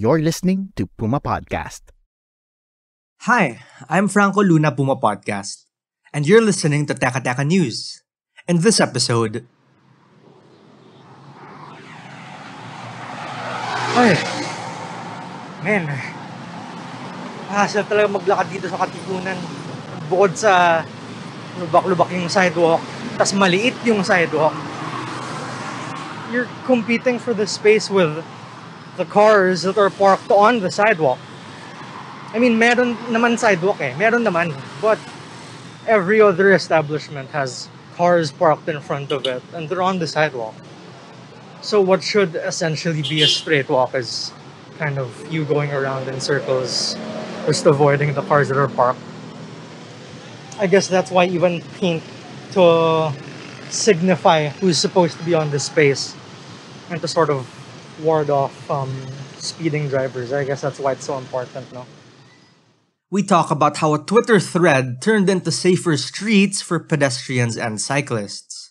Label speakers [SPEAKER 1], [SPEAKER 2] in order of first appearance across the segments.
[SPEAKER 1] You're listening to Puma Podcast.
[SPEAKER 2] Hi, I'm Franco Luna Puma Podcast, and you're listening to Teka Teka News. In this episode, Ay, men, hassle talaga maglakad dito sa Katipunan. Bukod sa lubak-lubak yung sidewalk, tas maliit yung sidewalk. You're competing for the space with the cars that are parked on the sidewalk. I mean, meron naman sidewalk eh. Meron naman. But every other establishment has cars parked in front of it and they're on the sidewalk. So what should essentially be a straight walk is kind of you going around in circles, just avoiding the cars that are parked. I guess that's why even paint to signify who's supposed to be on the space and to sort of ward off um, speeding drivers. I guess that's why it's so important, no? We talk about how a Twitter thread turned into safer streets for pedestrians and cyclists.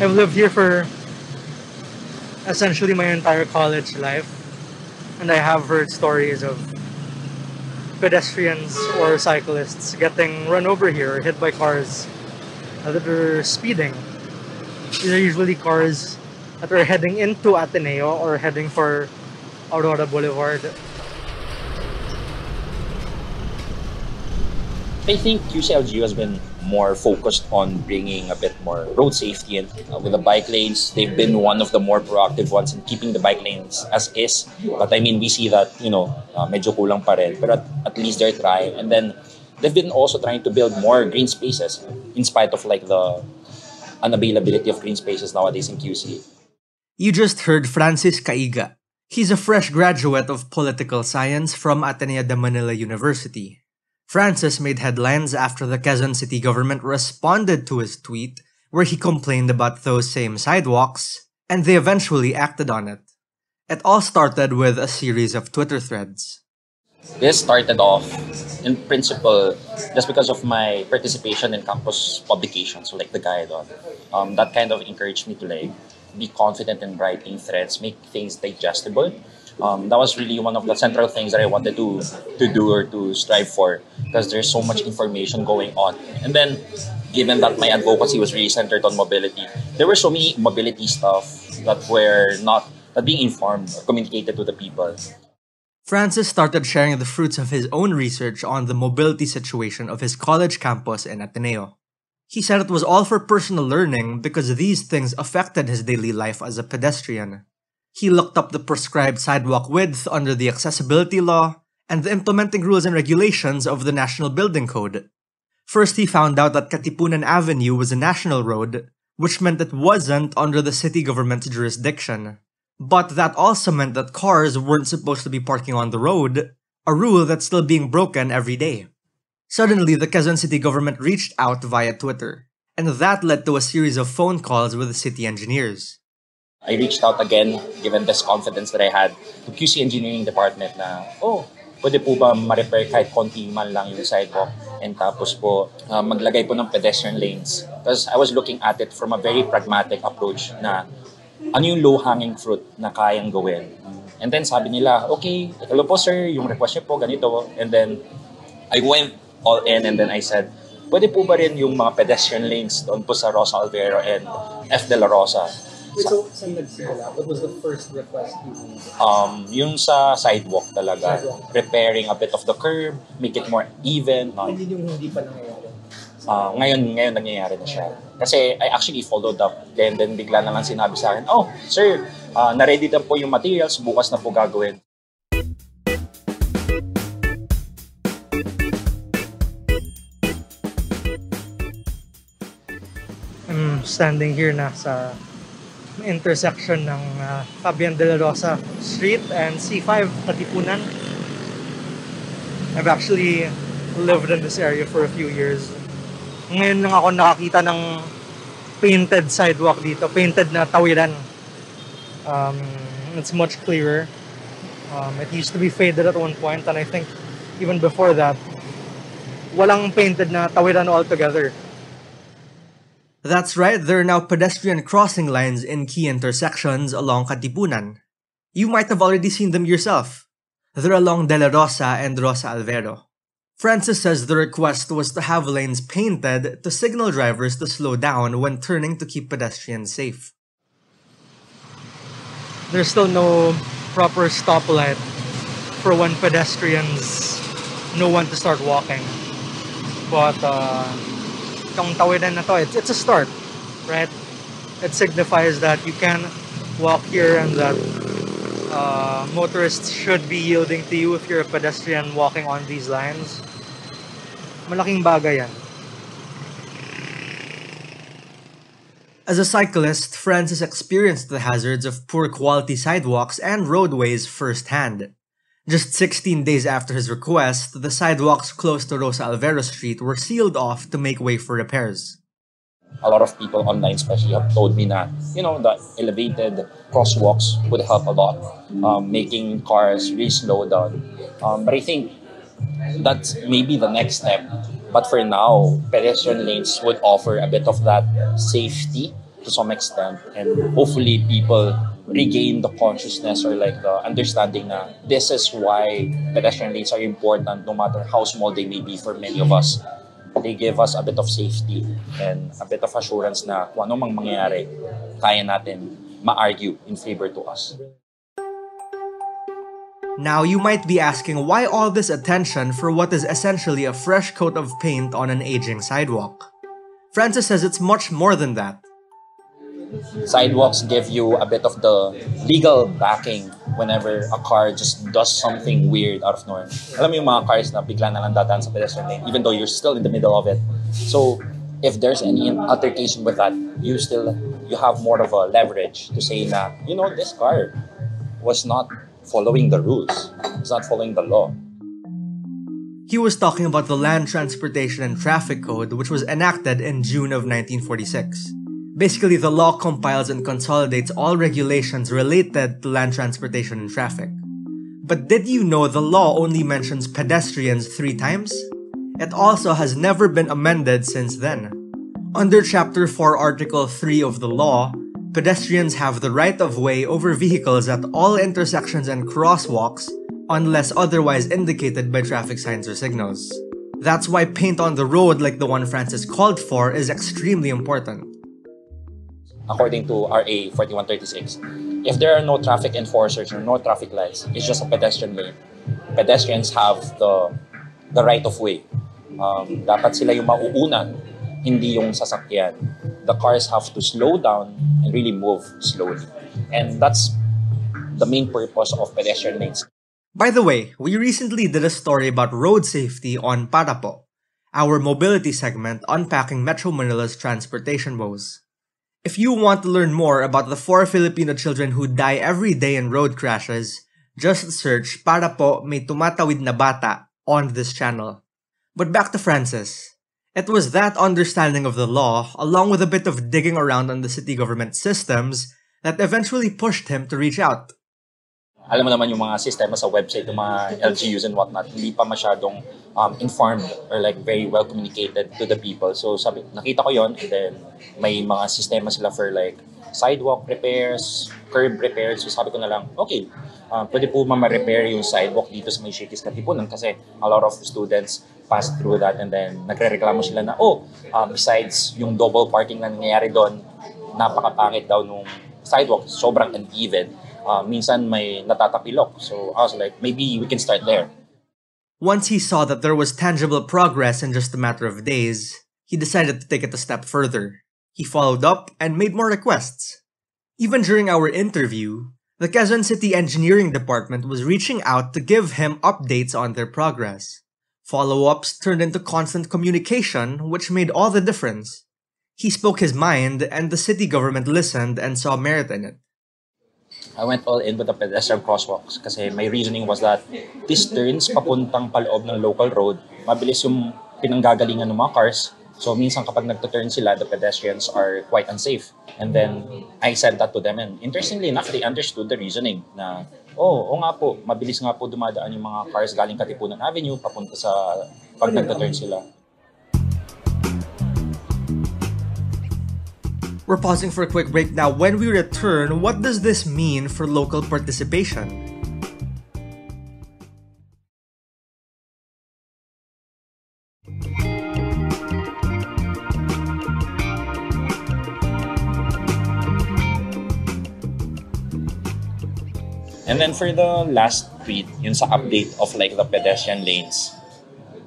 [SPEAKER 2] I've lived here for essentially my entire college life, and I have heard stories of pedestrians or cyclists getting run over here or hit by cars that are speeding. These are usually cars that are heading into Ateneo or heading for Aurora Boulevard.
[SPEAKER 3] I think QCLGU has been more focused on bringing a bit more road safety and uh, with the bike lanes they've been one of the more proactive ones in keeping the bike lanes as is but I mean we see that you know uh, medyo kulang pa rin but at, at least they're trying and then they've been also trying to build more green spaces in spite of like the unavailability of green spaces nowadays in QC.
[SPEAKER 2] You just heard Francis Caiga. He's a fresh graduate of political science from Ateneo de Manila University. Francis made headlines after the Quezon City government responded to his tweet where he complained about those same sidewalks, and they eventually acted on it. It all started with a series of Twitter threads.
[SPEAKER 3] This started off in principle just because of my participation in campus publications, so like the Guidon. Um, that kind of encouraged me to like be confident in writing threads, make things digestible, um, that was really one of the central things that I wanted to to do or to strive for because there's so much information going on. And then, given that my advocacy was really centered on mobility, there were so many mobility stuff that were not that being informed or communicated to the people.
[SPEAKER 2] Francis started sharing the fruits of his own research on the mobility situation of his college campus in Ateneo. He said it was all for personal learning because these things affected his daily life as a pedestrian. He looked up the prescribed sidewalk width under the accessibility law and the implementing rules and regulations of the National Building Code. First, he found out that Katipunan Avenue was a national road, which meant it wasn't under the city government's jurisdiction. But that also meant that cars weren't supposed to be parking on the road, a rule that's still being broken every day. Suddenly, the Quezon City government reached out via Twitter, and that led to a series of phone calls with the city engineers.
[SPEAKER 3] I reached out again, given this confidence that I had, to QC Engineering Department na, oh, pwede po ba ma-repair kahit konti man lang yung sidewalk and tapos po uh, maglagay po ng pedestrian lanes. Because I was looking at it from a very pragmatic approach na ano yung low-hanging fruit na kayang gawin. And then sabi nila, okay, hello po sir, yung request niyo po ganito. And then I went all in and then I said, pwede po ba rin yung mga pedestrian lanes doon po sa Rosa Alvero and F. De La Rosa?
[SPEAKER 4] Wait, so saan nagsimula? What was the first request you made?
[SPEAKER 3] Um, yung sa sidewalk talaga.
[SPEAKER 4] Sidewalk.
[SPEAKER 3] Preparing a bit of the curb, make it more even. No?
[SPEAKER 4] Hindi yung hindi pa nangyayari.
[SPEAKER 3] Uh, ngayon, ngayon nangyayari na siya. Kasi I actually followed up. Then, then bigla na lang sinabi sa akin, oh, sir, uh, na-ready na po yung materials, bukas na po gagawin.
[SPEAKER 2] I'm standing here na sa intersection ng uh, Fabian de la Rosa Street and C5 Katipunan. I've actually lived in this area for a few years. Ngayon lang ako nakakita ng painted sidewalk dito, painted na tawiran. Um, it's much clearer. Um, it used to be faded at one point, and I think even before that, walang painted na tawiran altogether.
[SPEAKER 5] That's right, there are now pedestrian crossing lines in key intersections along Katipunan. You might have already seen them yourself. They're along De La Rosa and Rosa Alvero. Francis says the request was to have lanes painted to signal drivers to slow down when turning to keep pedestrians safe.
[SPEAKER 2] There's still no proper stoplight for when pedestrians know when to start walking. But uh, it's, it's a start, right? It signifies that you can walk here and that uh, motorists should be yielding to you if you're a pedestrian walking on these lines. Malaking bagay yan.
[SPEAKER 5] As a cyclist, Francis experienced the hazards of poor quality sidewalks and roadways firsthand. Just 16 days after his request, the sidewalks close to Rosa Alvero Street were sealed off to make way for repairs.
[SPEAKER 3] A lot of people online especially have told me that, you know, the elevated crosswalks would help a lot, um, making cars really slow down. Um, but I think that's maybe the next step. But for now, pedestrian lanes would offer a bit of that safety to some extent, and hopefully people regain the consciousness or like the understanding that this is why pedestrian lanes are important no matter how small they may be for many of us. They give us a bit of safety and a bit of assurance na kung ano mang mangyayari, kaya natin ma-argue in favor to us.
[SPEAKER 5] Now, you might be asking why all this attention for what is essentially a fresh coat of paint on an aging sidewalk? Francis says it's much more than that.
[SPEAKER 3] Sidewalks give you a bit of the legal backing whenever a car just does something weird out of nowhere. Alam mo yung mga cars na bigla na lang dadaan sa pedestrian lane even though you're still in the middle of it. So, if there's any altercation with that, you still you have more of a leverage to say na, you know, this car was not following the rules. It's not following the law.
[SPEAKER 5] He was talking about the Land Transportation and Traffic Code, which was enacted in June of 1946. Basically, the law compiles and consolidates all regulations related to land transportation and traffic. But did you know the law only mentions pedestrians three times? It also has never been amended since then. Under Chapter 4, Article 3 of the law, pedestrians have the right of way over vehicles at all intersections and crosswalks unless otherwise indicated by traffic signs or signals. That's why paint on the road like the one Francis called for is extremely important.
[SPEAKER 3] According to RA 4136, if there are no traffic enforcers or no traffic lights, it's just a pedestrian lane. Pedestrians have the the right of way. Um, dapat sila yung mauuna, hindi yung sasakyan. The cars have to slow down and really move slowly. And that's the main purpose of pedestrian lanes.
[SPEAKER 5] By the way, we recently did a story about road safety on Para Po, our mobility segment unpacking Metro Manila's transportation woes. If you want to learn more about the four Filipino children who die every day in road crashes, just search Para po may tumatawid na bata on this channel. But back to Francis. It was that understanding of the law, along with a bit of digging around on the city government systems, that eventually pushed him to reach out.
[SPEAKER 3] Alam mo naman yung mga sistema sa website, yung mga LGUs and whatnot, hindi pa masyadong um, informed or like very well communicated to the people. So sabi, nakita ko yon and then may mga sistema sila for like sidewalk repairs, curb repairs. So sabi ko na lang, okay, uh, pwede po ma-repair yung sidewalk dito sa may Shakey's Katipunan kasi a lot of students pass through that and then nagre-reklamo sila na, oh, uh, besides yung double parking na nangyayari doon, napakapangit daw nung sidewalk, sobrang uneven uh, minsan may natatapilok. So I was like, maybe we can start there.
[SPEAKER 5] Once he saw that there was tangible progress in just a matter of days, he decided to take it a step further. He followed up and made more requests. Even during our interview, the Quezon City Engineering Department was reaching out to give him updates on their progress. Follow ups turned into constant communication, which made all the difference. He spoke his mind, and the city government listened and saw merit in it.
[SPEAKER 3] I went all in with the pedestrian crosswalks kasi my reasoning was that these turns papuntang paloob ng local road, mabilis yung pinanggagalingan ng mga cars. So minsan kapag nagto-turn sila, the pedestrians are quite unsafe. And then I said that to them and interestingly enough, they understood the reasoning na oh, oo nga po, mabilis nga po dumadaan yung mga cars galing Katipunan Avenue papunta sa pag nagta-turn sila.
[SPEAKER 5] We're pausing for a quick break now. When we return, what does this mean for local participation?
[SPEAKER 3] And then for the last tweet, yun sa update of like the pedestrian lanes,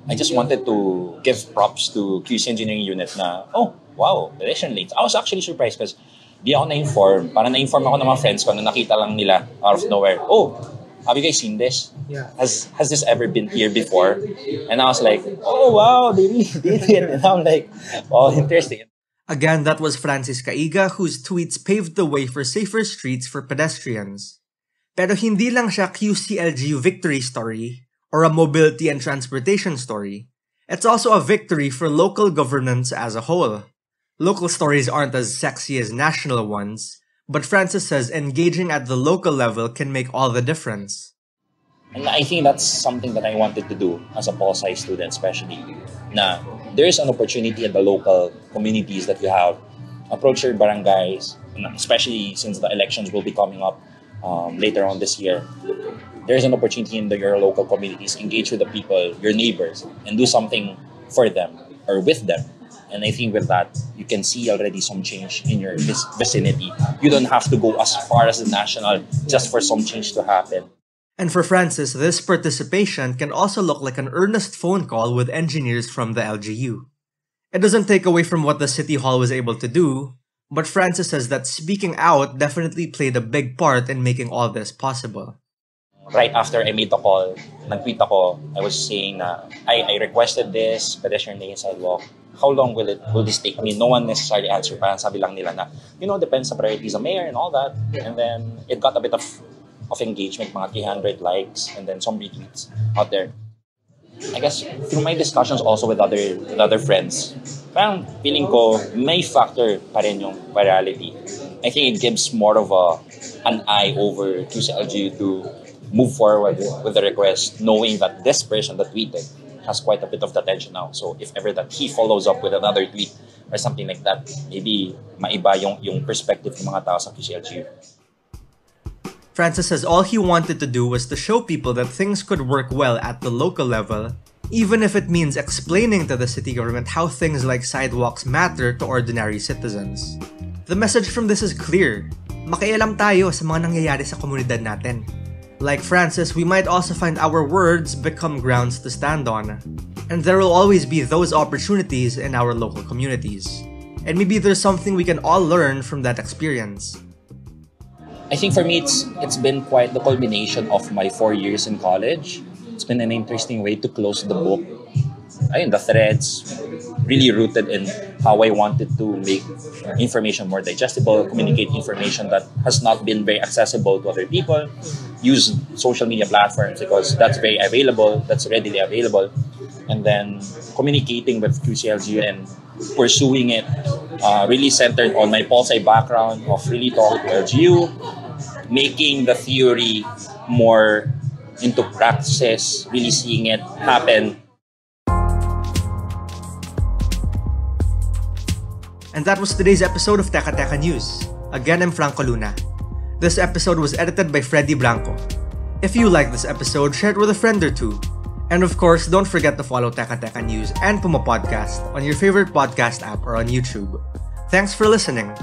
[SPEAKER 3] I just wanted to give props to QC Engineering Unit na, oh, wow, pedestrian lanes. I was actually surprised because di ako na-inform. Parang na-inform ako ng mga friends ko na nakita lang nila out of nowhere, oh, have you guys seen this?
[SPEAKER 4] Yeah.
[SPEAKER 3] Has has this ever been here before? And I was like, oh, wow, they really did it. And I'm like, oh, interesting.
[SPEAKER 5] Again, that was Francis Caiga whose tweets paved the way for safer streets for pedestrians. Pero hindi lang siya QCLGU victory story or a mobility and transportation story. It's also a victory for local governance as a whole. Local stories aren't as sexy as national ones, but Francis says engaging at the local level can make all the difference.
[SPEAKER 3] And I think that's something that I wanted to do as a pol student, especially. Na there is an opportunity in the local communities that you have. Approach your barangays, especially since the elections will be coming up um, later on this year. There's an opportunity in the, your local communities. Engage with the people, your neighbors, and do something for them or with them. And I think with that, you can see already some change in your vic- vicinity. You don't have to go as far as the national just for some change to happen.
[SPEAKER 5] And for Francis, this participation can also look like an earnest phone call with engineers from the LGU. It doesn't take away from what the City Hall was able to do, but Francis says that speaking out definitely played a big part in making all this possible.
[SPEAKER 3] Right after I made the call, nag-tweet ako, I was saying na, I, I requested this pedestrian lane sidewalk. How long will it will this take me? No one necessarily answered. Parang sabi lang nila na, you know, depends sa priorities of mayor and all that. And then it got a bit of of engagement, mga 300 likes, and then some retweets out there. I guess through my discussions also with other with other friends, parang feeling ko may factor pa rin yung virality. I think it gives more of a an eye over to move forward with the request, knowing that this person that tweeted has quite a bit of attention now. So if ever that he follows up with another tweet or something like that, maybe maiba yung, yung perspective ng mga tao sa QCLGU.
[SPEAKER 5] Francis says all he wanted to do was to show people that things could work well at the local level, even if it means explaining to the city government how things like sidewalks matter to ordinary citizens. The message from this is clear. Makialam tayo sa mga nangyayari sa komunidad natin. Like Francis, we might also find our words become grounds to stand on. And there will always be those opportunities in our local communities. And maybe there's something we can all learn from that experience.
[SPEAKER 3] I think for me, it's it's been quite the culmination of my four years in college. It's been an interesting way to close the book. Ayun, the threads really rooted in how I wanted to make information more digestible, communicate information that has not been very accessible to other people, use social media platforms because that's very available, that's readily available, and then communicating with QCLGU and pursuing it uh, really centered on my pol-sci background of really talking to LGU, making the theory more into practice, really seeing it happen.
[SPEAKER 5] And that was today's episode of Teka Teka News. Again, I'm Franco Luna. This episode was edited by Freddy Blanco. If you like this episode, share it with a friend or two. And of course, don't forget to follow Teka Teka News and Puma Podcast on your favorite podcast app or on YouTube. Thanks for listening.